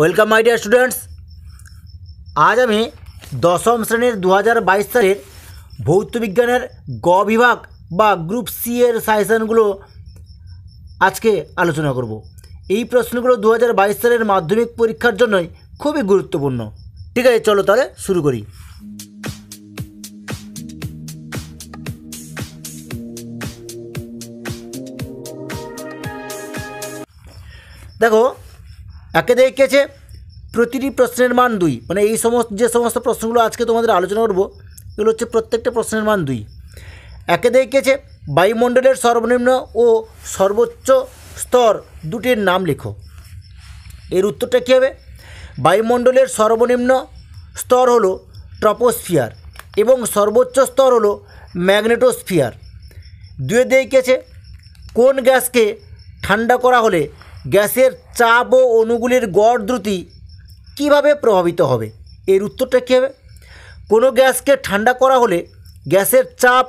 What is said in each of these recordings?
Welcome my dear students আজ আমি দশম শ্রেণির দু হাজার বাইশ সালের ভৌত বিজ্ঞানের গ বিভাগ বা গ্রুপ সি এর সাজেশানগুলো আজকে আলোচনা করব। এই প্রশ্নগুলো দু হাজার বাইশ সালের মাধ্যমিক পরীক্ষার জন্যই খুবই গুরুত্বপূর্ণ। ঠিক আছে, চলো তাহলে শুরু করি। দেখো একে দেখেছে, প্রতিটি প্রশ্নের মান দুই। মানে এই সমস্ত, যে সমস্ত প্রশ্নগুলো আজকে তোমাদের আলোচনা করব, এগুলো হচ্ছে প্রত্যেকটা প্রশ্নের মান দুই। একে দেখেছে, বায়ুমণ্ডলের সর্বনিম্ন ও সর্বোচ্চ স্তর দুটির নাম লেখো। এর উত্তরটা কী হবে? বায়ুমণ্ডলের সর্বনিম্ন স্তর হলো ট্রপোস্ফিয়ার এবং সর্বোচ্চ স্তর হলো ম্যাগনেটোস্ফিয়ার। দুয়ে দেখেছে, কোন গ্যাসকে ঠান্ডা করা হলে গ্যাসের চাপ ও অণুগুলির গড় দ্রুতি কীভাবে প্রভাবিত হবে? এর উত্তরটা কী হবে? কোনো গ্যাসকে ঠান্ডা করা হলে গ্যাসের চাপ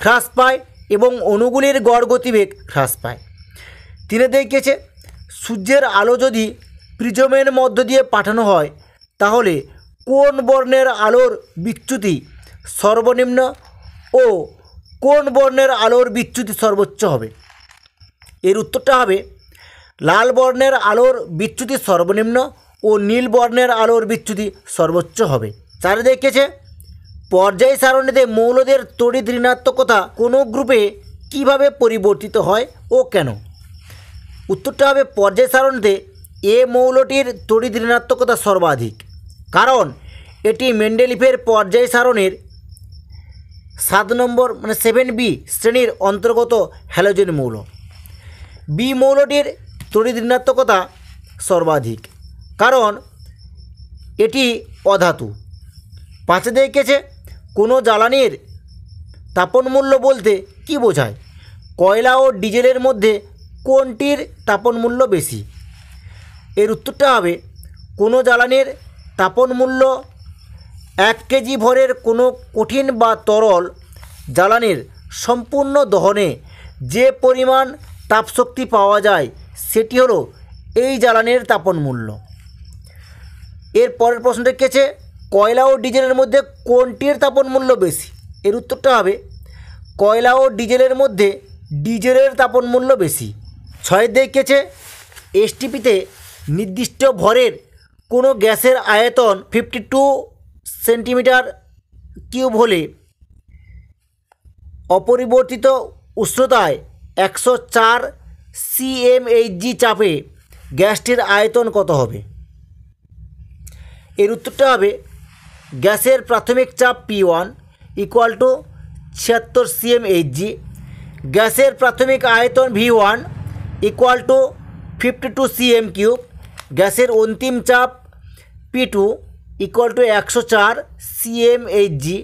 হ্রাস পায় এবং অণুগুলির গড় গতিবেগ হ্রাস পায়। তিনি দেখিয়েছে, সূর্যের আলো যদি প্রিজমের মধ্য দিয়ে পাঠানো হয়, তাহলে কোন বর্ণের আলোর বিচ্যুতি সর্বনিম্ন ও কোন বর্ণের আলোর বিচ্যুতি সর্বোচ্চ হবে? এর উত্তরটা হবে লাল বর্ণের আলোর বিচ্যুতি সর্বনিম্ন ও নীল বর্ণের আলোর বিচ্যুতি সর্বোচ্চ হবে। চারে দেখেছে পর্যায় সারণীতে মৌলদের তড়িৎ ঋণাত্মকতা কোনো গ্রুপে কীভাবে পরিবর্তিত হয় ও কেন? উত্তরটা হবে পর্যায় সারণীতে এ মৌলটির তড়িৎ ঋণাত্মকতা সর্বাধিক। কারণ এটি মেন্ডেলিফের পর্যায় সারণের সাত নম্বর মানে সেভেন বি শ্রেণির অন্তর্গত হ্যালোজেন মৌল। বি মৌলটির তড়িৎ ঋণাত্মকতা সর্বাধিক। কারণ এটি অধাতু। পাঁচে দেখেছে, কোনো জ্বালানির তাপন মূল্য বলতে কি বোঝায়? কয়লা ও ডিজেলের মধ্যে কোনটির তাপন মূল্য বেশি? এর উত্তরটা হবে, কোনো জ্বালানির তাপন মূল্য এক কেজি ভরের কোনো কঠিন বা তরল জ্বালানির সম্পূর্ণ দহনে যে পরিমাণ তাপশক্তি পাওয়া যায় সেটি হলো এই জ্বালানির তাপন মূল্য। এর পরের প্রশ্নটা কেছে কয়লা ও ডিজেলের মধ্যে কোনটির তাপন মূল্য বেশি? এর উত্তরটা হবে, কয়লা ও ডিজেলের মধ্যে ডিজেলের তাপন মূল্য বেশি। ছয় দেখেছে, এসটিপিতে নির্দিষ্ট ভরের কোনো গ্যাসের আয়তন ফিফটি টু সেন্টিমিটার কিউব হলে অপরিবর্তিত উষ্ণতায় একশো চার সিএমএইচজি চাপে গ্যাসটির আয়তন কত হবে? এর উত্তরটা হবে, গ্যাসের প্রাথমিক চাপ পি ওয়ান ইকুয়াল টু ছিয়াত্তর সিএমএইচজি গ্যাসের প্রাথমিক আয়তন V one equal to fifty two C M cube গ্যাসের অন্তিম চাপ পি টু ইকুয়াল টু একশো চার সিএমএইচজি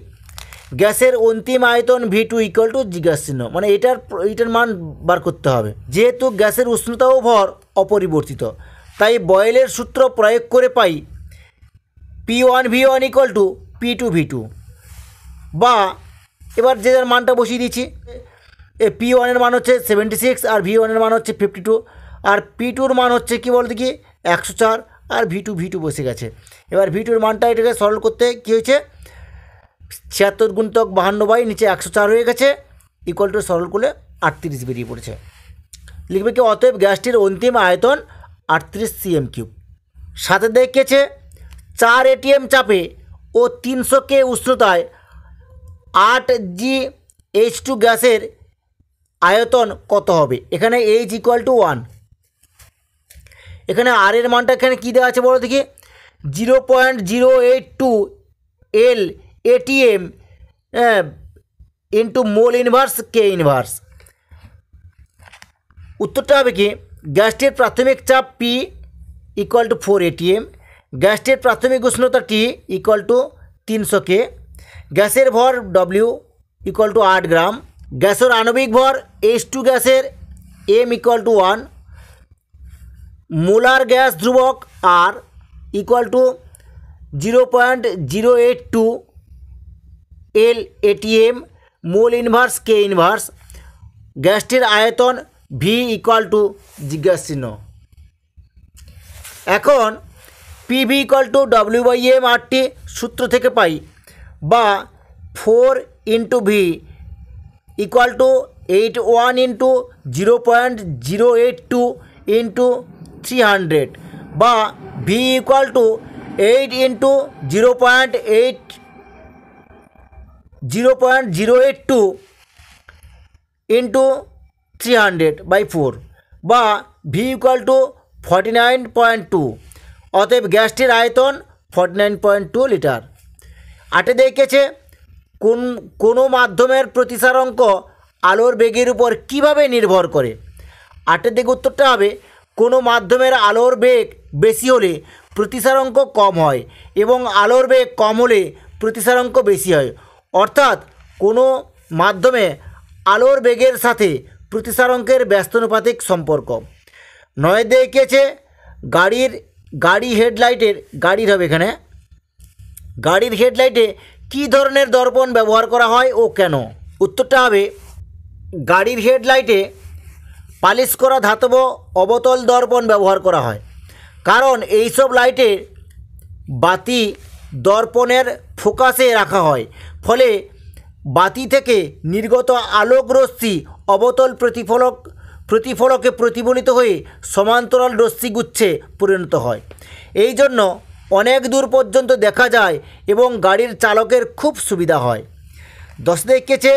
গ্যাসের অন্তিম আয়তন ভি টু ইকুয়াল টু জিজ্ঞাস চিহ্ন। মানে এটার এটার মান বার করতে হবে। যেহেতু গ্যাসের উষ্ণতা ও ভর অপরিবর্তিত, তাই বয়েলের সূত্র প্রয়োগ করে পাই P one V one equal to P two V two বা এবার যে যার মানটা বসিয়ে দিচ্ছি এ পি ওয়ানের মান হচ্ছে সেভেন্টি সিক্স আর ভি ওয়ানের মান হচ্ছে ফিফটি টু আর পি টুর মান হচ্ছে কী বলতে কি, একশো চার। আর ভি টু ভি টু বসে গেছে। এবার ভি টুর মানটা এটাকে সরল করতে কী হয়েছে ছিয়াত্তর গুণতক বাহান্ন বাই নিচে একশো চার হয়ে গেছে ইকুয়াল টু সরল করলে আটত্রিশ বেরিয়ে পড়েছে। লিখবে কি, অতএব গ্যাসটির অন্তিম আয়তন আটত্রিশ সিএম কিউব সাথে দেখেছে চার এটিএম চাপে ও তিনশো কে উষ্ণতায় আট জি এইচ টু গ্যাসের আয়তন কত হবে? এখানে এইচ ইকুয়াল টু ওয়ান এখানে আর এর মানটা এখানে কী দেওয়া আছে বলো দেখি? Zero point zero eight two L A T M into mole inverse K inverse উত্তরটা হবে কি? গ্যাসটির প্রাথমিক চাপ P equal to four A T M গ্যাসটির প্রাথমিক উষ্ণতা টি ইকুয়াল টু তিনশো কে গ্যাসের ভর ডব্লিউ ইকুয়াল টু আট গ্রাম। গ্যাসের আণবিক ভর এইচ টু গ্যাসের M equal to one molar gas ধ্রুবক R equal to zero point zero eight two L A T M mole inverse K inverse গ্যাসটির আয়তন ভি ইকুয়াল টু জিজ্ঞাস এখন P V equal to W by M R T সূত্র থেকে পাই বা four into V equal to eight one into zero point zero eight two into three hundred বা V equal to eight into zero point eight zero point zero eight two into three hundred by four বা V equal to forty nine point two অতএব গ্যাসটির আয়তন forty nine point two litre আটে দেখেছে কোন, কোনো মাধ্যমের প্রতিসারাঙ্ক আলোর বেগের উপর কীভাবে নির্ভর করে? আটের দিকে উত্তরটা হবে, কোনো মাধ্যমের আলোর বেগ বেশি হলে প্রতিসারাঙ্ক কম হয় এবং আলোর বেগ কম হলে প্রতিসারাঙ্ক বেশি হয়। অর্থাৎ কোনো মাধ্যমে আলোর বেগের সাথে প্রতিসারাঙ্কের ব্যস্তানুপাতিক সম্পর্ক। নয় দেখিয়েছে, গাড়ির, গাড়ি হেডলাইটের, গাড়ির হবে এখানে। গাড়ির হেডলাইটে কী ধরনের দর্পণ ব্যবহার করা হয় ও কেন? উত্তরটা হবে, গাড়ির হেডলাইটে পালিশ করা ধাতব অবতল দর্পণ ব্যবহার করা হয়। কারণ এইসব লাইটের বাতি দর্পণের ফোকাসে রাখা হয়। ফলে বাতি থেকে নির্গত আলোক রশ্মি অবতল প্রতিফলক, প্রতিফলকে প্রতিফলিত হয়ে সমান্তরাল রশ্মিগুচ্ছে পরিণত হয়। এই জন্য অনেক দূর পর্যন্ত দেখা যায় এবং গাড়ির চালকের খুব সুবিধা হয়। দশ দেখেছে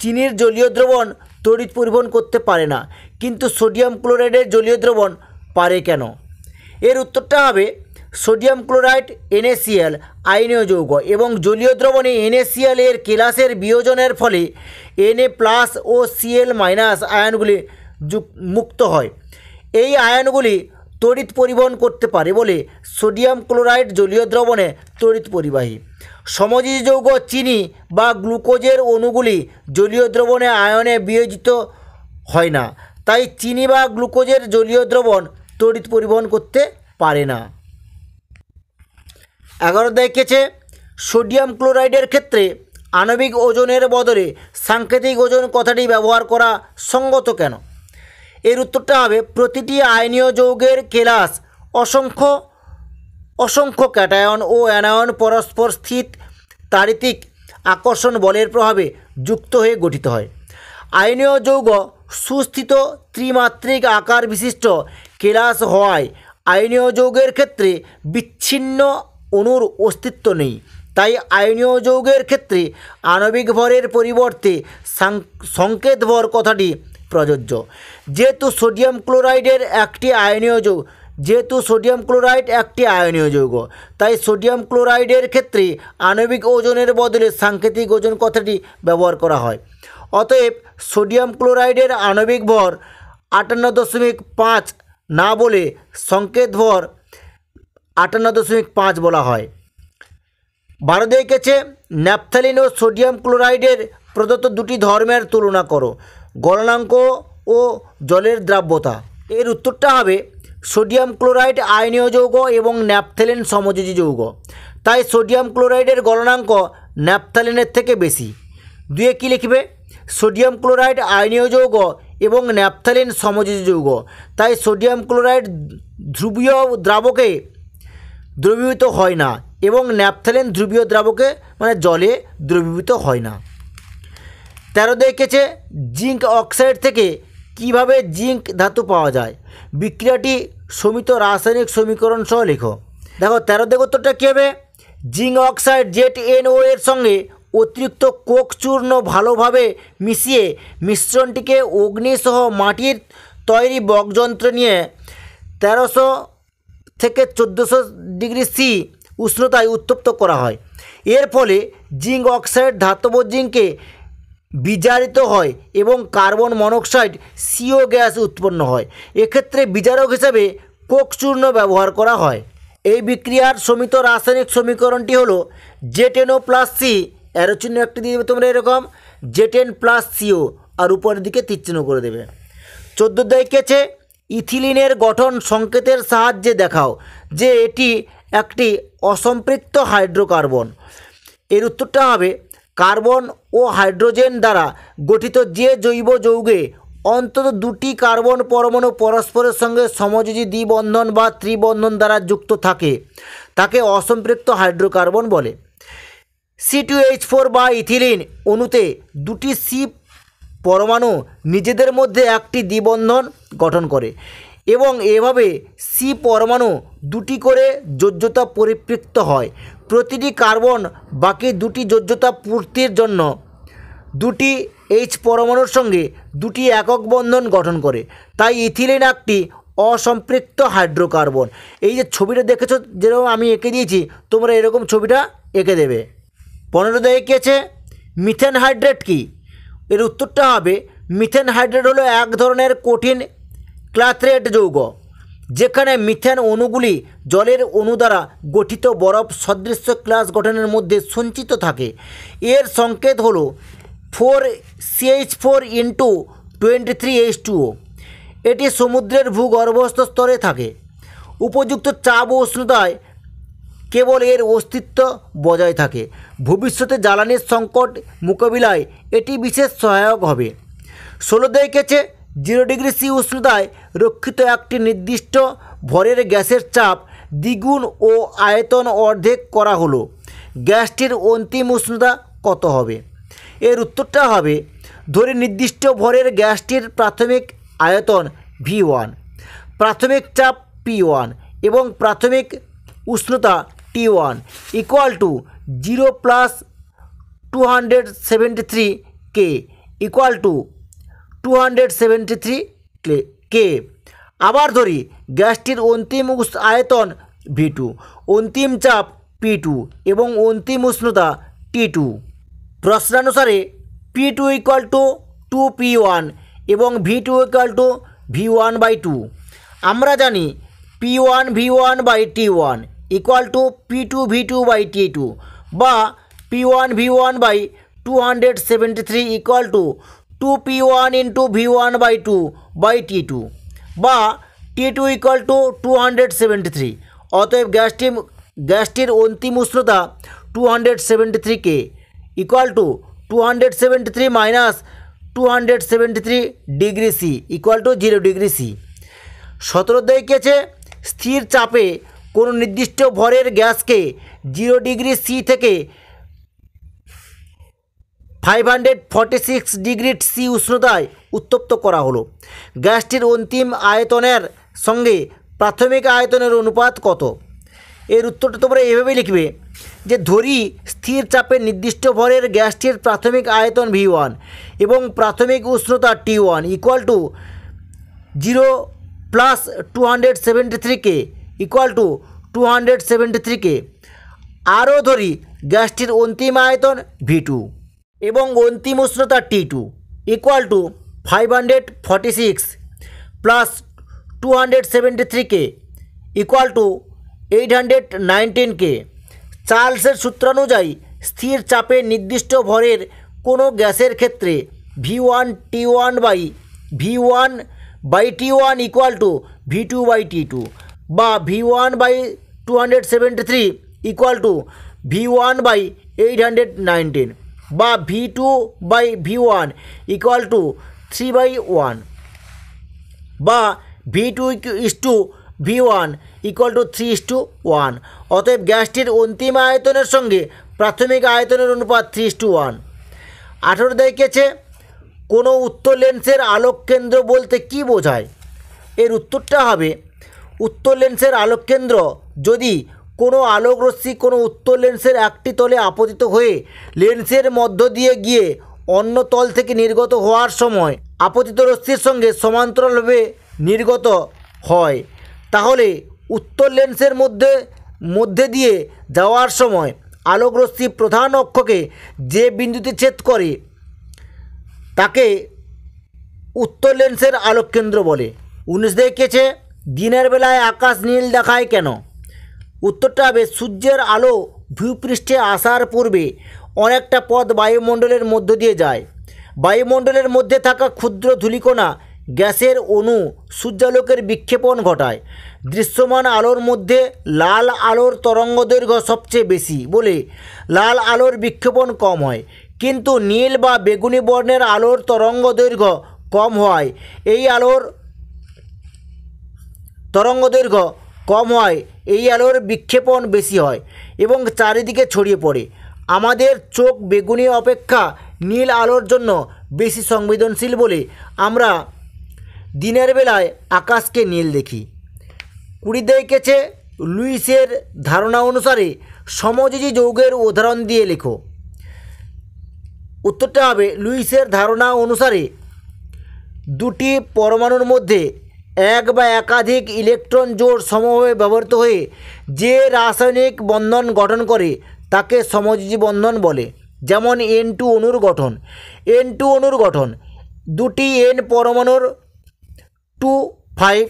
চিনির জলীয় দ্রবণ তড়িৎ পরিবহন করতে পারে না, কিন্তু সোডিয়াম ক্লোরাইডের জলীয় দ্রবণ পারে কেন? এর উত্তরটা হবে সোডিয়াম ক্লোরাইড, এনএসিএল আইনীয় যৌগ এবং জলীয় দ্রবণে এনএসিএল এর কেলাসের বিয়োজনের ফলে এনএ প্লাস ও সিএল মাইনাস আয়নগুলি মুক্ত হয়। এই আয়নগুলি তড়িৎ পরিবহন করতে পারে বলে সোডিয়াম ক্লোরাইড জলীয় দ্রবণে তড়িৎ পরিবাহী। সমযোজী যৌগ চিনি বা গ্লুকোজের অণুগুলি জলীয় দ্রবণে আয়নে বিয়োজিত হয় না, তাই চিনি বা গ্লুকোজের জলীয় দ্রবণ তড়িৎ পরিবহন করতে পারে না। এগারো দেখেছে সোডিয়াম ক্লোরাইডের ক্ষেত্রে আণবিক ওজনের বদলে সাংকেতিক ওজন কথাটি ব্যবহার করা সঙ্গত কেন? এর উত্তরটা হবে, প্রতিটি আয়নীয় যৌগের কেলাস অসংখ্য অসংখ্য ক্যাটায়ন ও অ্যানায়ন পরস্পর স্থিত তারিতিক আকর্ষণ বলের প্রভাবে যুক্ত হয়ে গঠিত হয়। আয়নীয় যৌগ সুস্থিত ত্রিমাত্রিক আকার বিশিষ্ট কেলাস হওয়ায় আয়নীয় যৌগের ক্ষেত্রে বিচ্ছিন্ন অণুর অস্তিত্ব নেই। তাই আয়নীয় যৌগের ক্ষেত্রে আণবিক ভরের পরিবর্তে সংকেত ভর কথাটি প্রযোজ্য। যেহেতু সোডিয়াম ক্লোরাইডের একটি আয়নীয় যৌগ যেহেতু সোডিয়াম ক্লোরাইড একটি আয়নীয় যৌগ, তাই সোডিয়াম ক্লোরাইডের ক্ষেত্রে আণবিক ওজনের বদলে সাংকেতিক ওজন কথাটি ব্যবহার করা হয়। অতএব সোডিয়াম ক্লোরাইডের আণবিক ভর আটান্ন দশমিক পাঁচ না বলে সংকেত ভর আটান্ন দশমিক পাঁচ বলা হয়। বারো দেখেছে ন্যাপথালিন ও সোডিয়াম ক্লোরাইডের প্রদত্ত দুটি ধর্মের তুলনা করো, গলনাঙ্ক ও জলের দ্রাব্যতা। এর উত্তরটা হবে সোডিয়াম ক্লোরাইড আয়নীয় যৌগ এবং ন্যাপথালিন সমযোজী যৌগ। তাই সোডিয়াম ক্লোরাইডের গলনাঙ্ক ন্যাপথালিনের থেকে বেশি। দুয়ে কী লিখবে? সোডিয়াম ক্লোরাইড আয়নীয় যৌগ এবং ন্যাপথালিন সমযোজী যৌগ। তাই সোডিয়াম ক্লোরাইড ধ্রুবীয় দ্রাবকে দ্রবীভূত হয় না এবং ন্যাপথালিন ধ্রুবীয় দ্রাবকে মানে জলে দ্রবীভূত হয় না। তেরো দেখেছে জিঙ্ক অক্সাইড থেকে কীভাবে জিঙ্ক ধাতু পাওয়া যায়? বিক্রিয়াটি সমিত রাসায়নিক সমীকরণ সহ লেখো। দেখো, তেরো দেখ উত্তরটা কী হবে? জিঙ্ক অক্সাইড জেট এনও এর সঙ্গে অতিরিক্ত কোক চূর্ণ ভালোভাবে মিশিয়ে মিশ্রণটিকে অগ্নিসহ মাটির তৈরি বকযন্ত্র নিয়ে তেরোশো থেকে চোদ্দোশো ডিগ্রি সি উষ্ণতায় উত্তপ্ত করা হয়। এর ফলে জিঙ্ক অক্সাইড ধাতব জিঙ্কে বিজারিত হয় এবং কার্বন মনোক্সাইড সিও গ্যাস উৎপন্ন হয়। এক্ষেত্রে বিজারক হিসাবে কোক চূর্ণ ব্যবহার করা হয়। এই বিক্রিয়ার সমিত রাসায়নিক সমীকরণটি হলো জেটেনও প্লাস সি চিহ্ন একটি দিয়ে দেবে তোমরা এরকম, জেটেন প্লাস সিও, আর উপরের দিকে তীরচিহ্ন করে দেবে। চোদ্দ দেখেছে ইথিলিনের গঠন সংকেতের সাহায্যে দেখাও, যে এটি একটি অসম্পৃক্ত হাইড্রোকার্বন। এর উত্তরটা হবে, কার্বন ও হাইড্রোজেন দ্বারা গঠিত যে জৈব যৌগে অন্তত দুটি কার্বন পরমাণু পরস্পরের সঙ্গে সমযোজী দ্বিবন্ধন বা ত্রিবন্ধন দ্বারা যুক্ত থাকে, তাকে অসম্পৃক্ত হাইড্রোকার্বন বলে। সি টু এইচ ফোর বা ইথিলিন অণুতে দুটি সি পরমাণু নিজেদের মধ্যে একটি দ্বিবন্ধন গঠন করে এবং এভাবে সি পরমাণু দুটি করে যোজ্যতা পরিপৃক্ত হয়। প্রতিটি কার্বন বাকি দুটি যোজ্যতা পূর্তির জন্য দুটি এইচ পরমাণুর সঙ্গে দুটি একক বন্ধন গঠন করে। তাই ইথিলিন একটি অসম্পৃক্ত হাইড্রোকার্বন। এই যে ছবিটা দেখেছ, যেরকম আমি এঁকে দিয়েছি, তোমরা এরকম ছবিটা এঁকে দেবে। পনেরো দিয়ে মিথেন হাইড্রেট কি? এর উত্তরটা হবে মিথেন হাইড্রেট হলো এক ধরনের কঠিন ক্লাথ্রেট যৌগ, যেখানে মিথেন অণুগুলি জলের অণু দ্বারা গঠিত বরফ সদৃশ্য ক্লাস গঠনের মধ্যে সঞ্চিত থাকে। এর সংকেত হলো four C H four into twenty three H টুও এটি সমুদ্রের ভূগর্ভস্থ স্তরে থাকে। উপযুক্ত চাপ ও উষ্ণতায় কেবল এর অস্তিত্ব বজায় থাকে। ভবিষ্যতে জ্বালানির সংকট মোকাবিলায় এটি বিশেষ সহায়ক হবে। ষোলো দেখেছে জিরো ডিগ্রি সি উষ্ণতায় রক্ষিত একটি নির্দিষ্ট ভরের গ্যাসের চাপ দ্বিগুণ ও আয়তন অর্ধেক করা হলো। গ্যাসটির অন্তিম উষ্ণতা কত হবে? এর উত্তরটা হবে, ধরে নির্দিষ্ট ভরের গ্যাসটির প্রাথমিক আয়তন ভি ওয়ান, প্রাথমিক চাপ পি ওয়ান এবং প্রাথমিক উষ্ণতা T one equal to zero plus two hundred seventy three K equal to two hundred seventy three K আবার ধরি, গ্যাসটির অন্তিম আয়তন ভি টু অন্তিম চাপ পি টু এবং অন্তিম উষ্ণতা T two প্রশ্নানুসারে P two equal to two P one এবং V two equal to V one by two আমরা জানি P one V one by T one equal to P two V two by T two বা P one V one by two hundred seventy three equal to two P one into V one by two by T two বা T two equal to two hundred seventy three অতএব গ্যাসটি গ্যাসটির অন্তিম উষ্ণতা two hundred seventy three K equal to two hundred seventy three minus two hundred seventy three degree C equal to zero degree C সতেরো দেখেছে স্থির চাপে কোনো নির্দিষ্ট ভরের গ্যাসকে জিরো ডিগ্রি সি থেকে five hundred forty six degree C উষ্ণতায় উত্তপ্ত করা হলো। গ্যাসটির অন্তিম আয়তনের সঙ্গে প্রাথমিক আয়তনের অনুপাত কত? এর উত্তরটা তোমরা এভাবে লিখবে যে ধরি স্থির চাপে নির্দিষ্ট ভরের গ্যাসটির প্রাথমিক আয়তন ভি ওয়ান এবং প্রাথমিক উষ্ণতা T one equal to zero plus two hundred seventy three K equal to two hundred seventy three K আরও ধরি, গ্যাসটির অন্তিম আয়তন ভি টু এবং অন্তিম উষ্ণতা T two equal to five hundred forty six plus two hundred seventy three K equal to eight hundred nineteen K চার্লসের সূত্রানুযায়ী, স্থির চাপে নির্দিষ্ট ভরের কোনো গ্যাসের ক্ষেত্রে V one T one by V one by T one equal to V two by T two বা V one by two hundred seventy three equal to V one by eight hundred nineteen বা V two by V one equal to three by one বা V two is to V one equal to three is to one অতএব গ্যাসটির অন্তিম আয়তনের সঙ্গে প্রাথমিক আয়তনের অনুপাত থ্রি ইস টু ওয়ান আঠেরো দেখেছে কোনো উত্তর লেন্সের আলোক কেন্দ্র বলতে কি বোঝায়? এর উত্তরটা হবে উত্তর লেন্সের আলোককেন্দ্র। যদি কোনো আলোক রশ্মি কোনো উত্তর লেন্সের একটি তলে আপতিত হয়ে লেন্সের মধ্য দিয়ে গিয়ে অন্য তল থেকে নির্গত হওয়ার সময় আপতিত রশ্মির সঙ্গে সমান্তরালভাবে নির্গত হয়, তাহলে উত্তর লেন্সের মধ্যে মধ্যে দিয়ে যাওয়ার সময় আলোক রশ্মি প্রধান অক্ষকে যে বিন্দুতে ছেদ করে, তাকে উত্তর লেন্সের আলোককেন্দ্র বলে। উনিশ দেখিয়েছে দিনের বেলায় আকাশ নীল দেখায় কেন? উত্তরটা হবে, সূর্যের আলো ভূপৃষ্ঠে আসার পূর্বে অনেকটা পথ বায়ুমণ্ডলের মধ্য দিয়ে যায়। বায়ুমণ্ডলের মধ্যে থাকা ক্ষুদ্র ধূলিকণা গ্যাসের অণু সূর্যালোকের বিক্ষেপণ ঘটায়। দৃশ্যমান আলোর মধ্যে লাল আলোর তরঙ্গ দৈর্ঘ্য সবচেয়ে বেশি বলে লাল আলোর বিক্ষেপণ কম হয়। কিন্তু নীল বা বেগুনি বর্ণের আলোর তরঙ্গ দৈর্ঘ্য কম হওয়ায় এই আলোর তরঙ্গ দৈর্ঘ্য কম হয়, এই আলোর বিক্ষেপণ বেশি হয় এবং চারিদিকে ছড়িয়ে পড়ে। আমাদের চোখ বেগুনি অপেক্ষা নীল আলোর জন্য বেশি সংবেদনশীল বলে আমরা দিনের বেলায় আকাশকে নীল দেখি। কুড়ি দেখেছে লুইসের ধারণা অনুসারে সমযোজী যৌগের উদাহরণ দিয়ে লেখো। উত্তরটা হবে লুইসের ধারণা অনুসারে দুটি পরমাণুর মধ্যে এক বা একাধিক ইলেকট্রন জোড় সমভাবে ব্যবহৃত হয়ে যে রাসায়নিক বন্ধন গঠন করে, তাকে সমযোজী বন্ধন বলে। যেমন এন টু অণুর গঠন। এন টু অণুর গঠন, দুটি এন পরমাণুর টু ফাইভ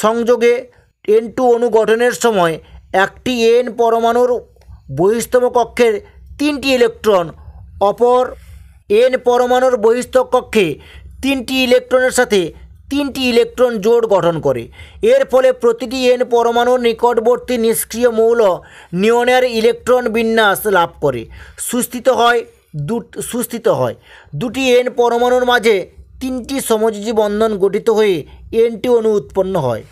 সংযোগে এন টু অণু গঠনের সময় একটি এন পরমাণুর বহিস্তম কক্ষের তিনটি ইলেকট্রন, অপর এন পরমাণুর বহিস্থ কক্ষে তিনটি ইলেকট্রনের সাথে তিনটি ইলেকট্রন জোড় গঠন করে। এর ফলে প্রতিটি এন পরমাণুর নিকটবর্তী নিষ্ক্রিয় মৌল নিয়নের ইলেকট্রন বিন্যাস লাভ করে। সুস্থিত হয় দু সুস্থিত হয়। দুটি এন পরমাণুর মাঝে তিনটি সমযোজী বন্ধন গঠিত হয়ে এনটি অণু উৎপন্ন হয়।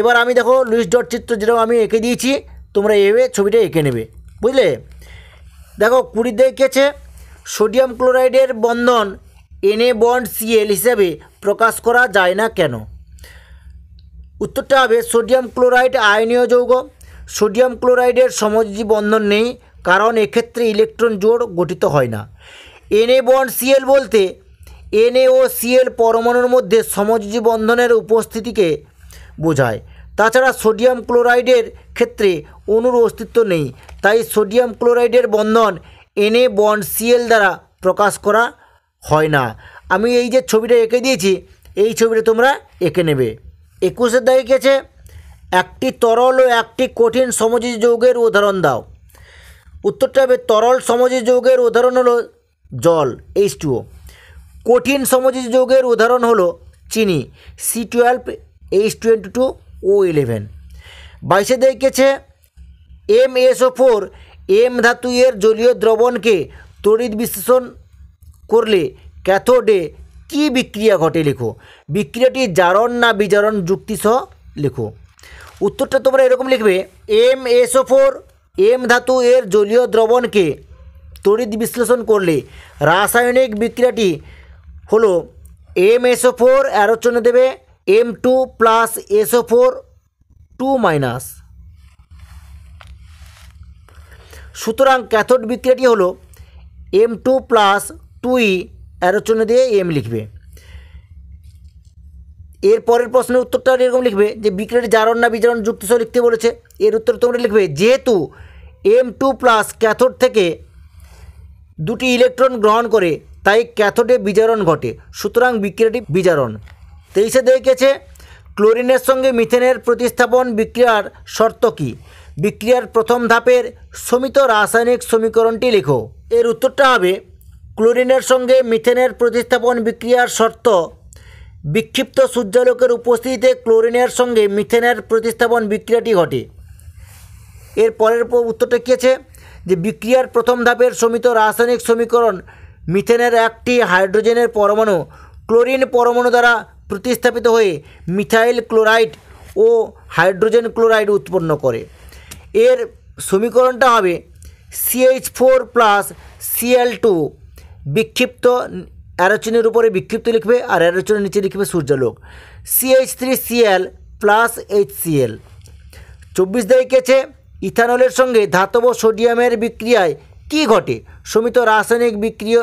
এবার আমি দেখো লুইস ডট চিত্র যেরকম আমি এঁকে দিয়েছি, তোমরা এভাবে ছবিটা এঁকে নেবে। বুঝলে? দেখো কুড়ি দেখেছে সোডিয়াম ক্লোরাইডের বন্ধন এনএ বন্ড সিএল হিসেবে প্রকাশ করা যায় না কেন? উত্তরটা হবে, সোডিয়াম ক্লোরাইড আয়নীয় যৌগ। সোডিয়াম ক্লোরাইডের সমযোজী বন্ধন নেই, কারণ এক্ষেত্রে ইলেকট্রন জোড় গঠিত হয় না। N A bond C L বলতে এনএ ও সিএল পরমাণুর মধ্যে সমযোজী বন্ধনের উপস্থিতিকে বোঝায়। তাছাড়া সোডিয়াম ক্লোরাইডের ক্ষেত্রে অণুর অস্তিত্ব নেই, তাই সোডিয়াম ক্লোরাইডের বন্ধন এনএ বন্ড সিএল দ্বারা প্রকাশ করা হয় না। আমি এই যে ছবিটা এঁকে দিয়েছি, এই ছবিটা তোমরা এঁকে নেবে। একুশের দাগিয়েছে একটি তরল ও একটি কঠিন সমযোজী যৌগের উদাহরণ দাও। উত্তরটা হবে তরল সমযোজী যৌগের উদাহরণ হলো জল এইচ টুও কঠিন সমযোজী যৌগের উদাহরণ হলো চিনি C twelve H twenty two O eleven বাইশে দেখেছে এম এসও ফোর এম ধাতু এর জলীয় দ্রবণকে তড়িৎ বিশ্লেষণ করলে ক্যাথোডে কি বিক্রিয়া ঘটে লেখো? বিক্রিয়াটি জারণ না বিজারণ যুক্তিসহ লেখো। উত্তরটা তোমরা এরকম লিখবে, এম এসও ফোর এম ধাতু এর জলীয় দ্রবণকে তড়িৎ বিশ্লেষণ করলে রাসায়নিক বিক্রিয়াটি হলো এম এসও ফোর অ্যারোচন দেবে, M two plus S O four two minus. সুতরাং ক্যাথোড বিক্রিয়াটি হলো M two plus two E অ্যারোচনে দিয়ে এম লিখবে। এর পরের প্রশ্নের উত্তরটা এরকম লিখবে যে বিক্রিয়াটি জারণ না বিজারণ যুক্তি সহ লিখতে বলেছে। এর উত্তর তোমরা লিখবে, যেহেতু এম টু প্লাস ক্যাথোড থেকে দুটি ইলেকট্রন গ্রহণ করে, তাই ক্যাথোডে বিজারণ ঘটে। সুতরাং বিক্রিয়াটি বিজারণ। তেইশে দেখেছে ক্লোরিনের সঙ্গে মিথেনের প্রতিস্থাপন বিক্রিয়ার শর্ত কী? বিক্রিয়ার প্রথম ধাপের সমিত রাসায়নিক সমীকরণটি লেখো। এর উত্তরটা হবে ক্লোরিনের সঙ্গে মিথেনের প্রতিস্থাপন বিক্রিয়ার শর্ত। বিক্ষিপ্ত সূর্যালোকের উপস্থিতিতে ক্লোরিনের সঙ্গে মিথেনের প্রতিস্থাপন বিক্রিয়াটি ঘটে। এর পরের উত্তরটা কী আছে? যে বিক্রিয়ার প্রথম ধাপের সমিত রাসায়নিক সমীকরণ মিথেনের একটি হাইড্রোজেনের পরমাণু ক্লোরিন পরমাণু দ্বারা প্রতিস্থাপিত হয়ে মিথাইল ক্লোরাইড ও হাইড্রোজেন ক্লোরাইড উৎপন্ন করে। এর সমীকরণটা হবে CH four plus CL two বিক্ষিপ্ত অ্যারোচিনের উপরে বিক্ষিপ্ত লিখবে আর অ্যারোচিনের নিচে লিখবে সূর্যালোক। C H three C L plus H C L চব্বিশ তারিখেছে ইথানলের সঙ্গে ধাতব সোডিয়ামের বিক্রিয়ায় কি ঘটে? সমিত রাসায়নিক বিক্রিয়া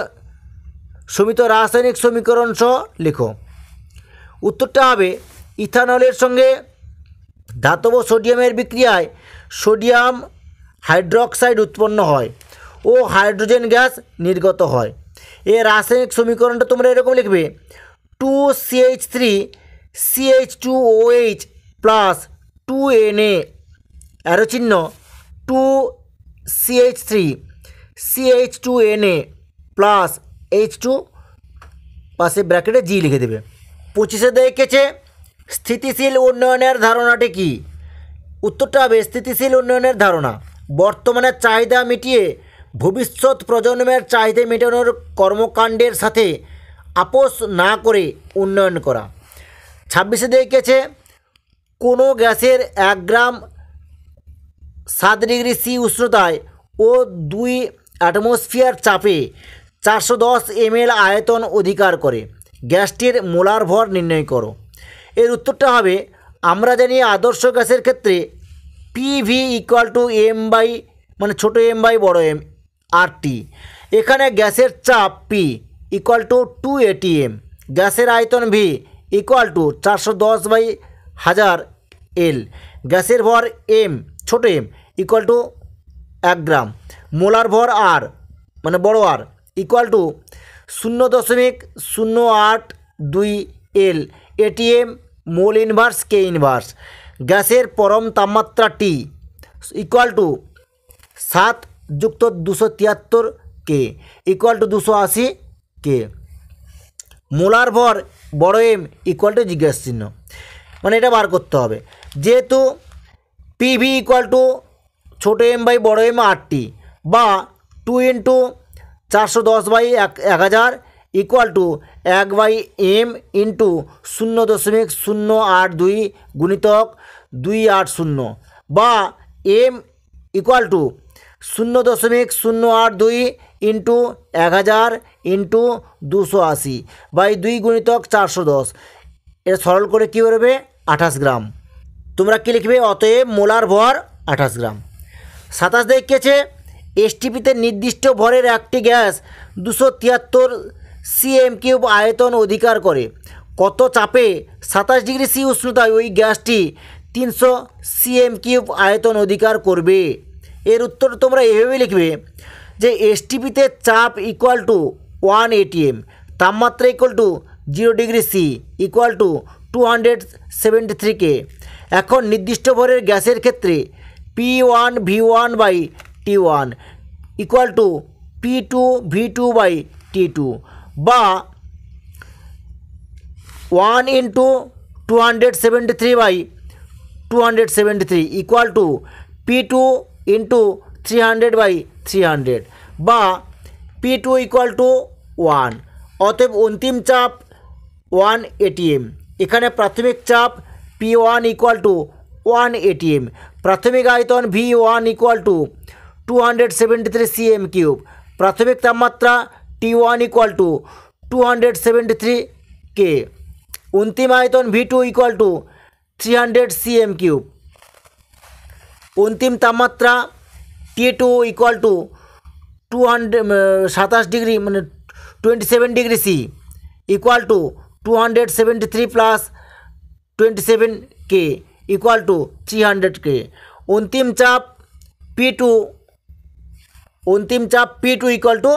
সমিত রাসায়নিক সমীকরণ সহ লেখো। উত্তরটা হবে ইথানলের সঙ্গে ধাতব সোডিয়ামের বিক্রিয়ায় সোডিয়াম হাইড্রোক্সাইড উৎপন্ন হয় ও হাইড্রোজেন গ্যাস নির্গত হয়। এর রাসায়নিক সমীকরণটা তোমরা এরকম লিখবে। Two C H three C H two O H plus two N A arrow চিহ্ন two C H three C H two N A plus H two পাশে ব্র্যাকেটে জি লিখে দেবে। পঁচিশে দেখেছে স্থিতিশীল উন্নয়নের ধারণাটি কী? উত্তরটা হবে স্থিতিশীল উন্নয়নের ধারণা। বর্তমানে চাহিদা মিটিয়ে ভবিষ্যৎ প্রজন্মের চাহিদা মেটানোর কর্মকাণ্ডের সাথে আপোষ না করে উন্নয়ন করা। ছাব্বিশে দেখেছে, কোনো গ্যাসের এক গ্রাম সাত ডিগ্রি সি উষ্ণতায় ও দুই অ্যাটমসফিয়ার চাপে চারশো দশ এমএল আয়তন অধিকার করে। গ্যাসটির মোলার ভর নির্ণয় করো। এর উত্তরটা হবে, আমরা জানি আদর্শ গ্যাসের ক্ষেত্রে P V equal to M by মানে ছোটো এম বাই বড় এম আর টি এখানে গ্যাসের চাপ P equal to two A T M গ্যাসের আয়তন ভি ইকুয়াল টু চারশো দশ বাই হাজার এল গ্যাসের ভর এম ছোট এম ইকুয়াল টু এক গ্রাম। মোলার ভর আর মানে বড় আর ইকুয়াল টু শূন্য দশমিক শূন্য আট দুই L A T M mole inverse K inverse গ্যাসের পরম তাপমাত্রা টি ইকুয়াল টু সাত যুক্ত দুশো তিয়াত্তর কে ইকুয়াল টু দুশো আশি কে। মোলার ভর বড় এম ইকুয়াল টু জিজ্ঞাসা চিহ্ন। মানে এটা বার করতে হবে। যেহেতু পিভি ইকুয়াল টু ছোটো এম বাই বড় এম আটটি বা টু ইন্টু চারশো দশ বাই এক এক হাজার ইকুয়াল টু এক বাই এম ইন্টু শূন্য দশমিক শূন্য আট দুই গুণিতক দুই আট শূন্য বা এম ইকুয়াল টু শূন্য দশমিক শূন্য আট দুই ইন্টু এক হাজার ইন্টু দুশো আশি বাই দুই গুণিতক চারশো দশ। এটা সরল করে কী বেরোবে? আঠাশ গ্রাম। তোমরা কী লিখবে? অতএব মোলার ভর আঠাশ গ্রাম। সাতাশ দেখিয়েছে, এসটিপিতে নির্দিষ্ট ভরের একটি গ্যাস দুশো তিয়াত্তর সিএম কিউব আয়তন অধিকার করে। কত চাপে? সাতাশ ডিগ্রি সি উষ্ণতায় ওই গ্যাসটি তিনশো সিএম কিউব আয়তন অধিকার করবে। এর উত্তর তোমরা এভাবে লিখবে যে এসটিপিতে চাপ equal to one A T M তাপমাত্রা equal to zero degree C equal to two hundred seventy three K এখন নির্দিষ্ট ভরের গ্যাসের ক্ষেত্রে P one V one by T one equal to P two V two by T two বা one into two hundred seventy three by two hundred seventy three equal to P two into three hundred by three hundred বা P two equal to one অতএব অন্তিম চাপ one ATM এখানে প্রাথমিক চাপ P one equal to one atm প্রাথমিক আয়তন V one equal to two hundred seventy three cm cube প্রাথমিক তাপমাত্রা T one equal to two hundred seventy three K অন্তিম আয়তন V two equal to three hundred cm cube অন্তিম তাপমাত্রা T two equal to two hundred সাতাশ degree মানে twenty seven degree C equal to two hundred seventy three plus twenty seven K equal to three hundred K অন্তিম চাপ P two অন্তিম চাপ P two equal two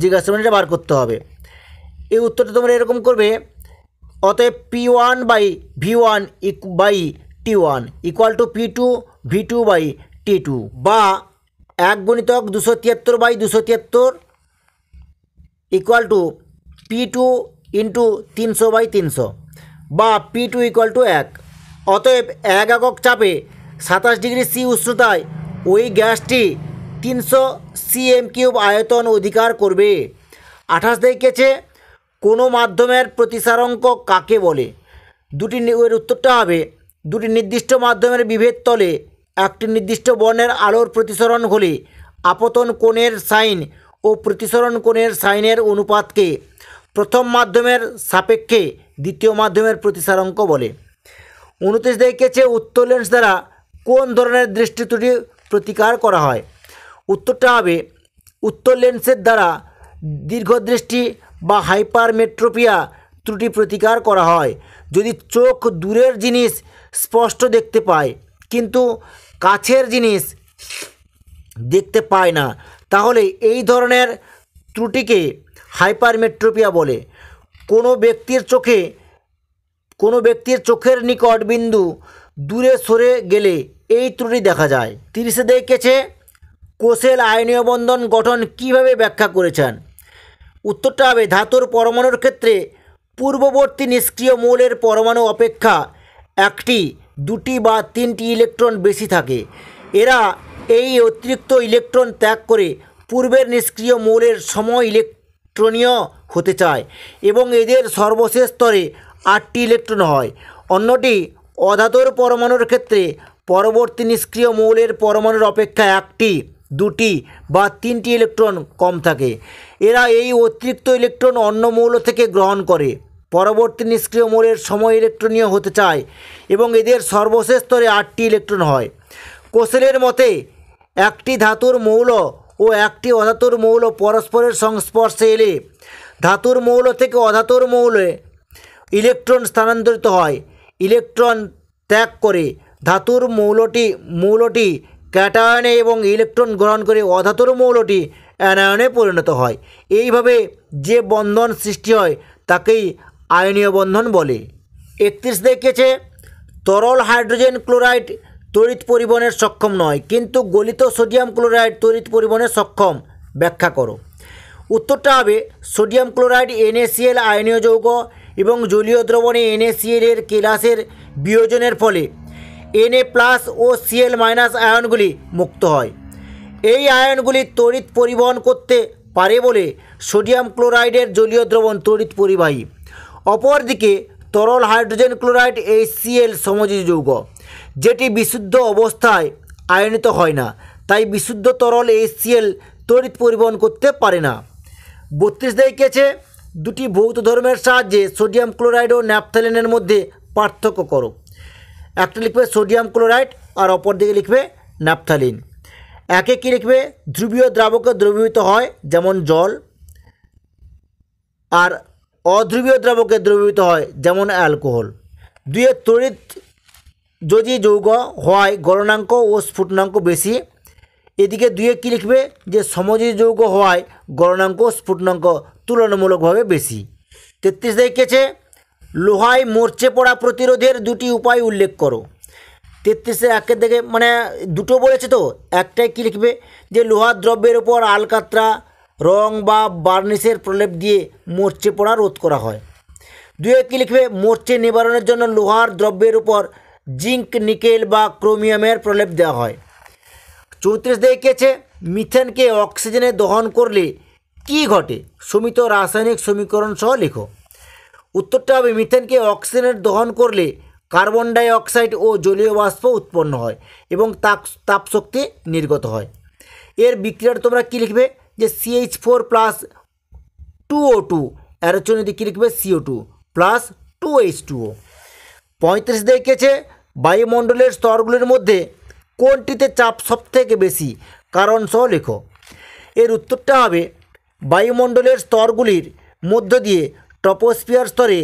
জিজ্ঞাসা এটা বার করতে হবে। এই উত্তরটা তোমরা এরকম করবে, অতএব P one by V one by T one equal to P two V two by T two বা এক গুণিতক দুশো তিয়াত্তর বাই দুশো তিয়াত্তর equal to P two into তিনশো বাই তিনশো বা পি টু ইকুয়াল টু এক। অতএব এক একক চাপে সাতাশ ডিগ্রি সি উষ্ণতায় ওই গ্যাসটি তিনশো সিএম কিউব আয়তন অধিকার করবে। আঠাশ দেখিয়েছে, কোনো মাধ্যমের প্রতিসারঙ্ক কাকে বলে? দুটি এর উত্তরটা হবে, দুটি নির্দিষ্ট মাধ্যমের বিভেদ তলে একটি নির্দিষ্ট বর্ণের আলোর প্রতিসরণ হলে আপতন কোণের সাইন ও প্রতিসরণ কোণের সাইনের অনুপাতকে প্রথম মাধ্যমের সাপেক্ষে দ্বিতীয় মাধ্যমের প্রতিসারাঙ্ক বলে। উনত্রিশ দেখিয়েছে উত্তর লেন্স দ্বারা কোন ধরনের দৃষ্টি ত্রুটি প্রতিকার করা হয়। উত্তরটা হবে, উত্তর লেন্সের দ্বারা দীর্ঘদৃষ্টি বা হাইপারমেট্রোপিয়া ত্রুটি প্রতিকার করা হয়। যদি চোখ দূরের জিনিস স্পষ্ট দেখতে পায়, কিন্তু কাছের জিনিস দেখতে পায় না। তাহলে এই ধরনের ত্রুটিকে হাইপারমেট্রোপিয়া বলে। কোনো ব্যক্তির চোখে, কোনো ব্যক্তির চোখের নিকট বিন্দু দূরে সরে গেলে এই ত্রুটি দেখা যায়। তিরিশে দেখেছে কোষেল আয়নীয় বন্ধন গঠন কীভাবে ব্যাখ্যা করেছেন? উত্তরটা হবে, ধাতুর পরমাণুর ক্ষেত্রে পূর্ববর্তী নিষ্ক্রিয় মৌলের পরমাণু অপেক্ষা একটি দুটি বা তিনটি ইলেকট্রন বেশি থাকে। এরা এই অতিরিক্ত ইলেকট্রন ত্যাগ করে পূর্বের নিষ্ক্রিয় মৌলের সম ইলেক ইলেকট্রনীয় হতে চায় এবং এদের সর্বশেষ স্তরে আটটি ইলেকট্রন হয়। অন্যটি অধাতর পরমাণুর ক্ষেত্রে পরবর্তী নিষ্ক্রিয় মৌলের পরমাণুর অপেক্ষা একটি, দুটি বা তিনটি ইলেকট্রন কম থাকে। এরা এই অতিরিক্ত ইলেকট্রন অন্য মৌল থেকে গ্রহণ করে। পরবর্তী নিষ্ক্রিয় মৌলের সময় ইলেকট্রনীয় হতে চায় এবং এদের সর্বশেষ স্তরে আটটি ইলেকট্রন হয়। কোষেলের মতে, একটি ধাতুর মৌল ও একটি অধাতুর মৌল পরস্পরের সংস্পর্শে এলে ধাতুর মৌল থেকে অধাতুর মৌলে ইলেকট্রন স্থানান্তরিত হয়। ইলেকট্রন ত্যাগ করে ধাতুর মৌলটি মৌলটি ক্যাটায়নে এবং ইলেকট্রন গ্রহণ করে অধাতুর মৌলটি অ্যানায়নে পরিণত হয়। এইভাবে যে বন্ধন সৃষ্টি হয়, তাকেই আয়নীয় বন্ধন বলে। একত্রিশ দেখেছে, তরল হাইড্রোজেন ক্লোরাইড তড়িৎ পরিবহনের সক্ষম নয়, কিন্তু গলিত সোডিয়াম ক্লোরাইড তড়িৎ পরিবহনে সক্ষম। ব্যাখ্যা করো। উত্তরটা হবে, সোডিয়াম ক্লোরাইড এনএসিএল আয়নীয় যৌগ এবং জলীয় দ্রবণে এনএসিএল এর কেলাসের বিয়োজনের ফলে। এনএ প্লাস ও সিএল মাইনাস আয়নগুলি মুক্ত হয়। এই আয়নগুলি তড়িৎ পরিবহন করতে পারে বলে সোডিয়াম ক্লোরাইডের জলীয় দ্রবণ তড়িৎ পরিবাহী। অপরদিকে তরল হাইড্রোজেন ক্লোরাইড এইচসিএল সমযোজী যৌগ, যেটি বিশুদ্ধ অবস্থায় আয়নিত হয় না, তাই বিশুদ্ধ তরল এইচসিএল তড়িৎ পরিবহন করতে পারে না। বত্রিশ দেখিয়েছে দুটি ভৌত ধর্মের সাহায্যে সোডিয়াম ক্লোরাইড ও ন্যাপথালিনের মধ্যে পার্থক্য করো। একটা লিখবে সোডিয়াম ক্লোরাইড আর অপর দিকে লিখবে ন্যাপথালিন। একে কী লিখবে? ধ্রুবীয় দ্রাবকে দ্রবীভূত হয়, যেমন জল, আর অধ্রুবীয় দ্রাবকে দ্রবীভূত হয়, যেমন অ্যালকোহল। দুয়ে তড়িৎ যদি যৌগ হয় গণনাঙ্ক ও স্ফুটনাঙ্ক বেশি, এদিকে দুয়ে কী লিখবে? যে সমযোজী যৌগ হওয়ায় গণনাঙ্ক ও স্ফুটনাঙ্ক তুলনামূলকভাবে বেশি। তেত্রিশ দেখিয়েছে লোহায় মরচে পড়া প্রতিরোধের দুটি উপায় উল্লেখ করো। তেত্রিশের একের দিকে মানে দুটো বলেছে তো একটাই কী লিখবে? যে লোহার দ্রব্যের ওপর আলকাতরা রং বা বার্নিশের প্রলেপ দিয়ে মরচে পড়া রোধ করা হয়। দুয়ে কী লিখবে, মরচে নিবারণের জন্য লোহার দ্রব্যের উপর জিঙ্ক, নিকেল বা ক্রোমিয়ামের প্রলেপ দেওয়া হয়। চৌত্রিশ দেখিয়েছে, মিথেনকে অক্সিজেনে দহন করলে কি ঘটে? সমিত রাসায়নিক সমীকরণ সহ লেখো। উত্তরটা হবে, মিথেনকে অক্সিজেনের দহন করলে কার্বন ডাই অক্সাইড ও জলীয় বাষ্প উৎপন্ন হয় এবং তাপ, তাপশক্তি নির্গত হয়। এর বিক্রিয়াটা তোমরা কী লিখবে? যে CH four plus two O two এর জন্য কী লিখবে CO two plus two H two O পঁয়ত্রিশ দেখেছে বায়ুমণ্ডলের স্তরগুলির মধ্যে কোনটিতে চাপ সবথেকে বেশি? কারণ সহ লেখো। এর উত্তরটা হবে বায়ুমণ্ডলের স্তরগুলির মধ্য দিয়ে টপোস্ফিয়ার স্তরে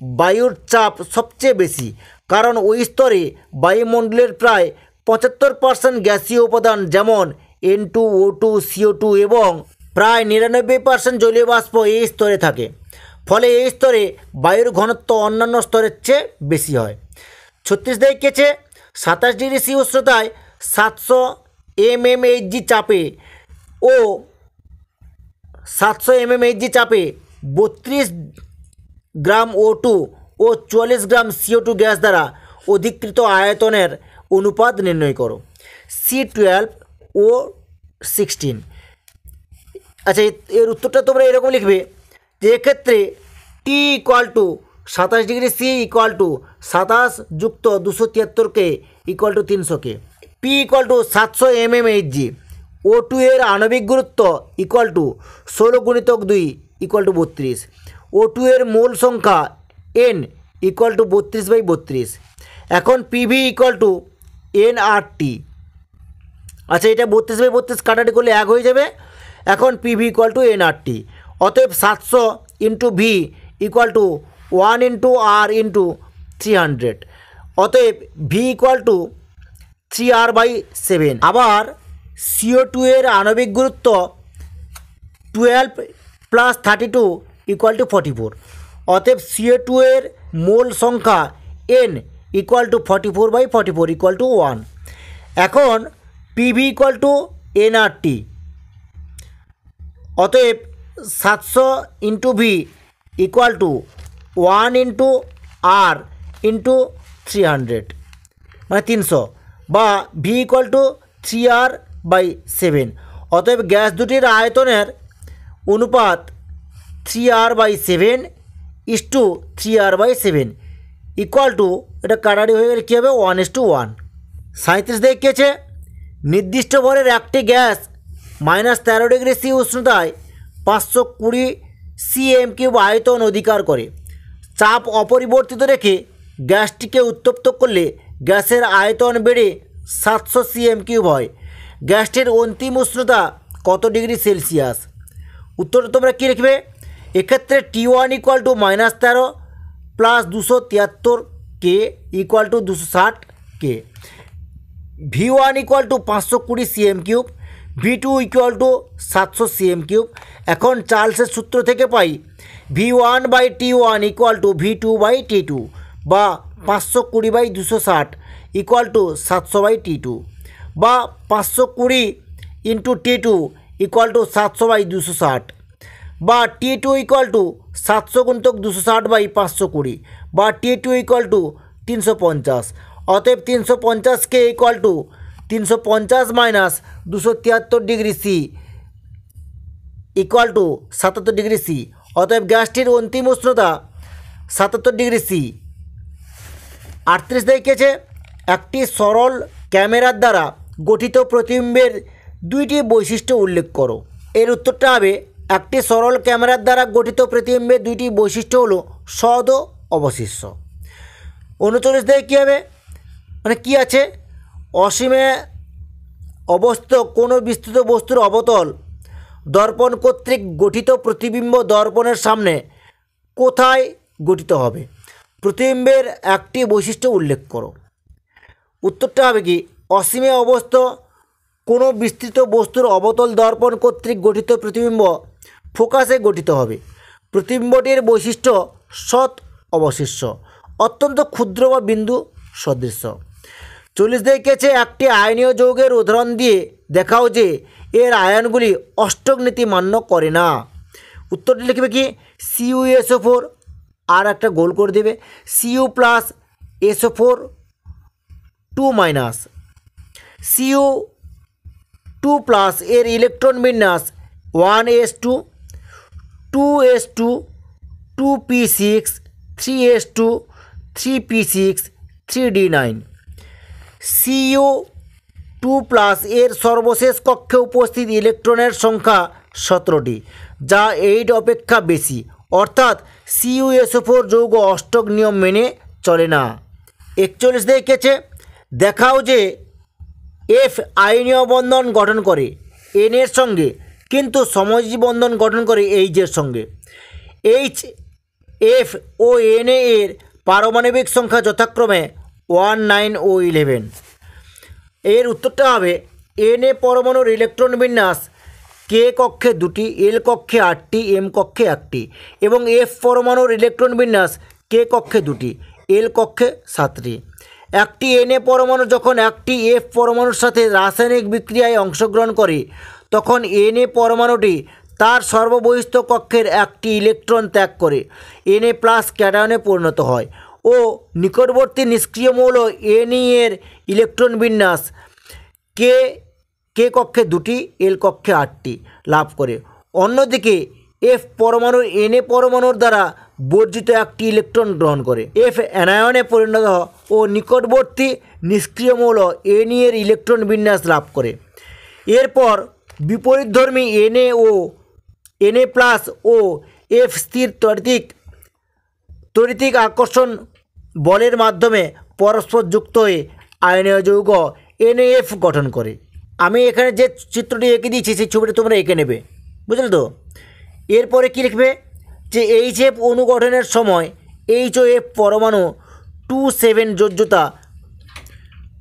বায়ুর চাপ সবচেয়ে বেশি। কারণ ওই স্তরে বায়ুমণ্ডলের প্রায় পঁচাত্তর পার্সেন্ট গ্যাসীয় উপাদান যেমন N two O two CO two এবং প্রায় নিরানব্বই পার্সেন্ট জলীয় বাষ্প এই স্তরে থাকে। ফলে এই স্তরে বায়ুর ঘনত্ব অন্যান্য স্তরের চেয়ে বেশি হয়। ছত্রিশ দেখিয়েছে সাতাশ ডিগ্রি সি উষ্ণতায় সাতশো এমএমএইচজি চাপে ও সাতশো এমএমএইচজি চাপে বত্রিশ গ্রাম ও টু ও চুয়াল্লিশ গ্রাম সিও টু গ্যাস দ্বারা অধিকৃত আয়তনের অনুপাত নির্ণয় করো। সি টুয়েলভ ও সিক্সটিন আচ্ছা এর উত্তরটা তোমরা এরকম লিখবে, যে এক্ষেত্রে টি ইকুয়াল টু সাতাশ ডিগ্রি সি ইকুয়াল টু সাতাশ যুক্ত দুশো তিয়াত্তরকে ইকুয়াল টু তিনশোকে পি ইকুয়াল টু সাতশো m m H g O two এর আণবিক গুরুত্ব ইকুয়াল টু ষোলো গুণিতক দুই ইকুয়াল টু বত্রিশ। ও টু এর মূল সংখ্যা এন ইকুয়াল টু বত্রিশ বাই বত্রিশ। এখন PV equal to N R T আচ্ছা এটা বত্রিশ বাই বত্রিশ কাটাটি করলে এক হয়ে যাবে। এখন PV equal to N R T অতএব সাতশো into V equal to one into R into three hundred অতএব V equal to three R by seven আবার সিও টু এর আণবিক গুরুত্ব twelve plus thirty two equal to forty four অতএব CO two এর মোল সংখ্যা N equal to forty four by forty four equal to one এখন PV equal to nRT অতএব সাতশো into V equal to one into R into three hundred মানে তিনশো, বা V equal to three R by seven অতএব gas দুটির আয়তনের অনুপাত three R by seven is to three R by seven equal to এটা কাটারি হয়ে গেলে কী হবে? ওয়ান ইস টু ওয়ান সাঁত্রিশ দেখিয়েছে নির্দিষ্ট ভরের একটি গ্যাস মাইনাস তেরো ডিগ্রি সি উষ্ণতায় পাঁচশো কুড়ি সিএম কিউব আয়তন অধিকার করে। চাপ অপরিবর্তিত রেখে গ্যাসটিকে উত্তপ্ত করলে গ্যাসের আয়তন বেড়ে সাতশো সিএম কিউব হয়। গ্যাসটির অন্তিম উষ্ণতা কত ডিগ্রি সেলসিয়াস? উত্তর তোমরা কী লিখবে? এক্ষেত্রে T one equal to minus তেরো প্লাস দুশো তিয়াত্তর কে ইকুয়াল টু দুশো ষাট K. V one equal to পাঁচশো কুড়ি cm cube V two equal to সাতশো সিএম কিউব এখন চার্লসের সূত্র থেকে পাই V one by T one equal to V two by T two বা পাঁচশো কুড়ি বাই দুশো ষাট ইকুয়াল টু সাতশো বাই টি টু বা পাঁচশো কুড়ি into T two equal to সাতশো বাই দুশো ষাট বা টি টু ইকুয়াল টু সাতশো গুণিতক দুশো ষাট বাই পাঁচশো কুড়ি বা টি টু ইকুয়াল টু তিনশো পঞ্চাশ অতএব তিনশো পঞ্চাশকে ইকুয়াল টু তিনশো পঞ্চাশ মাইনাস দুশো তিয়াত্তর ডিগ্রি সি ইকুয়াল টু সাতাত্তর ডিগ্রি সি অতএব গ্যাসটির অন্তিম উষ্ণতা সাতাত্তর ডিগ্রি সি আটত্রিশ দেখিয়েছে, একটি সরল ক্যামেরার দ্বারা গঠিত প্রতিবিম্বের দুইটি বৈশিষ্ট্য উল্লেখ করো। এর উত্তরটা হবে, একটি সরল ক্যামেরার দ্বারা গঠিত প্রতিবিম্বের দুইটি বৈশিষ্ট্য হলো সদ অবশিষ্ট। উনচল্লিশ দেখে কী হবে? মানে কী আছে? অসীমে অবস্থিত কোনো বিস্তৃত বস্তুর অবতল দর্পণ কর্তৃক গঠিত প্রতিবিম্ব দর্পণের সামনে কোথায় গঠিত হবে? প্রতিবিম্বের একটি বৈশিষ্ট্য উল্লেখ করো। উত্তরটা হবে কি? অসীমে অবস্থ কোনো বিস্তৃত বস্তুর অবতল দর্পণ কর্তৃক গঠিত প্রতিবিম্ব ফোকাসে গঠিত হবে। প্রতিবিম্বটির বৈশিষ্ট্য সৎ অবশিষ্ট, অত্যন্ত ক্ষুদ্র বা বিন্দু সদৃশ্য। চল্লিশ দেখিয়েছে, একটি আয়নীয় যৌগের উদাহরণ দিয়ে দেখাও যে এর আয়নগুলি অষ্টক নীতি মান্য করে না। উত্তরটি লিখবে কি? সিইউ এসও ফোর আর একটা গোল করে দেবে। Cu plus SO four two minus Cu two plus এর ইলেকট্রন বিন্যাস one s two two s two two p six three s two three p six three d nine Cu two plus এর সর্বশেষ কক্ষে উপস্থিত ইলেকট্রনের সংখ্যা সতেরোটি, যা এইট অপেক্ষা বেশি। অর্থাৎ সিইউএসও ফোর যৌগ অষ্টক নিয়ম মেনে চলে না। একচল্লিশ দেখেছে? দেখাও যে এফ আইনীয় বন্ধন গঠন করে এন এর সঙ্গে, কিন্তু সমযোজী বন্ধন গঠন করে এইচের সঙ্গে। এইচ, এফ ও এন এর পারমাণবিক সংখ্যা যথাক্রমে ওয়ান নাইন ও ইলেভেন। এর উত্তরটা হবে এন এ পরমাণুর ইলেকট্রন বিন্যাস কে কক্ষে দুটি এল কক্ষে আটটি এম কক্ষে একটি এবং এফ পরমাণুর ইলেকট্রন বিন্যাস কে কক্ষে দুটি এল কক্ষে সাতটি। একটি এন এ পরমাণু যখন একটি এফ পরমাণুর সাথে রাসায়নিক বিক্রিয়ায় অংশগ্রহণ করে, তখন এন এ পরমাণুটি তার সর্ববহিষ্ঠ কক্ষের একটি ইলেকট্রন ত্যাগ করে। এন এ প্লাস ক্যাটায়নে পরিণত হয়। ও নিকটবর্তী নিষ্ক্রিয় মৌল এনই ইলেকট্রন বিন্যাস, কে কে কক্ষে দুটি, এল কক্ষে আটটি লাভ করে। অন্যদিকে, এফ পরমাণুর এন এ পরমাণুর দ্বারা বর্জিত একটি ইলেকট্রন গ্রহণ করে। এফ অ্যানায়নে পরিণত ও নিকটবর্তী নিষ্ক্রিয় মৌল এনই ইলেকট্রন বিন্যাস লাভ করে। এরপর, বিপরীতধর্মী এনএ ও এনএ প্লাস ও এফ স্থির তরিতিক তরিতিক আকর্ষণ বলের মাধ্যমে পরস্পর যুক্ত হয়ে আয়নীয় যৌগ এনএএফ গঠন করে। আমি এখানে যে চিত্রটি এঁকে দিয়েছি, সেই ছবিটা তোমরা এঁকে নেবে। বুঝলে তো? এরপরে কী লিখবে? যে এইচ এফ অনুগঠনের সময় এইচ ও এফ পরমাণু টু সেভেন যোজ্যতা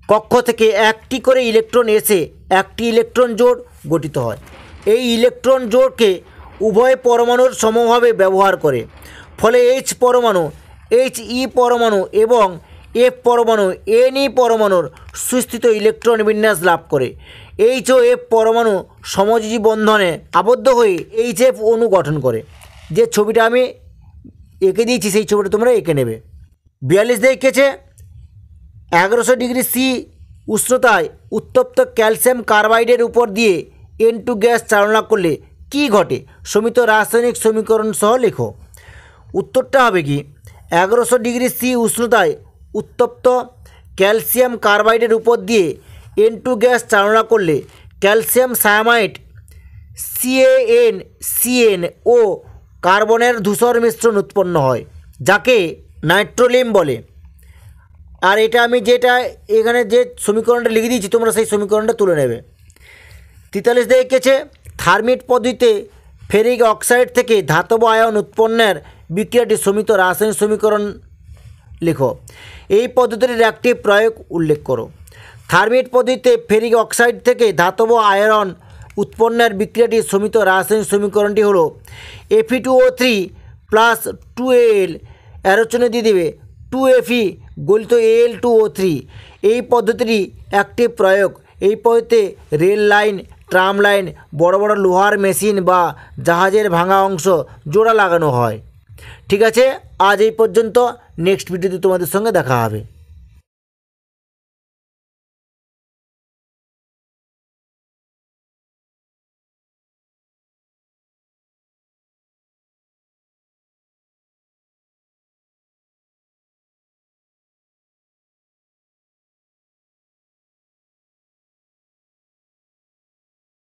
কক্ষ থেকে একটি করে ইলেকট্রন এসে একটি ইলেকট্রন জোড় গঠিত হয়। এই ইলেকট্রন জোড়কে উভয় পরমাণুর সমভাবে ব্যবহার করে। ফলে এইচ পরমাণু এইচ ই পরমাণু এবং এফ পরমাণু এন ই পরমাণুর সুস্থিত ইলেকট্রন বিন্যাস লাভ করে। এইচ ও এফ পরমাণু সমযোজী বন্ধনে আবদ্ধ হয়ে এইচ এফ অণু গঠন করে। যে ছবিটা আমি এঁকে দিয়েছি, সেই ছবিটা তোমরা এঁকে নেবে। বিয়াল্লিশ দেখেছে এগারোশো ডিগ্রি সি উষ্ণতায় উত্তপ্ত ক্যালসিয়াম কার্বাইডের উপর দিয়ে এন টু গ্যাস চালনা করলে কি ঘটে? সমিত রাসায়নিক সমীকরণ সহ লেখো। উত্তরটা হবে কি? এগারোশো ডিগ্রি সি উষ্ণতায় উত্তপ্ত ক্যালসিয়াম কার্বাইডের উপর দিয়ে এন টু গ্যাস চালনা করলে ক্যালসিয়াম সায়ামাইড, সিএএন, সিএন ও কার্বনের ধূসর মিশ্রণ উৎপন্ন হয়, যাকে নাইট্রোলিম বলে। আর এটা আমি যেটা এখানে যে সমীকরণটা লিখে দিয়েছি, তোমরা সেই সমীকরণটা তুলে নেবে। তেতাল্লিশ দেখেছে থার্মিট পদ্ধতিতে ফেরিক অক্সাইড থেকে ধাতব আয়ন উৎপন্নের বিক্রিয়াটি সমিত রাসায়নিক সমীকরণ লেখো। এই পদ্ধতির একটি প্রয়োগ উল্লেখ করো। থার্মিট পদ্ধতিতে ফেরিক অক্সাইড থেকে ধাতব আয়রন উৎপন্নের বিক্রিয়াটি সমিত রাসায়নিক সমীকরণটি হলো এফি two O three plus two Al অ্যারোচনে দিয়ে দেবে। টু এফি গলিত এল টু ও থ্রি এই পদ্ধতিটি একটি প্রয়োগ। এই পদ্ধতিতে রেল লাইন ট্রাম লাইন, বড় বড় লোহার মেশিন বা জাহাজের ভাঙা অংশ জোড়া লাগানো হয়। ঠিক আছে? আজ এই পর্যন্ত। নেক্সট ভিডিওতে তোমাদের সঙ্গে দেখা হবে।